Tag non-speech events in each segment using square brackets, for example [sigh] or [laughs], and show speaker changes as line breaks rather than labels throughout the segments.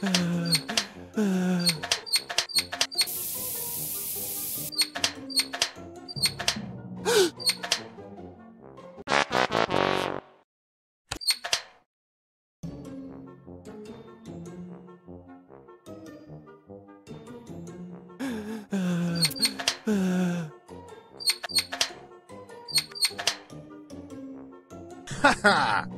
Ha ha!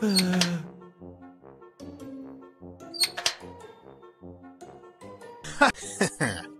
Ha [laughs] ha!